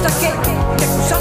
hasta que te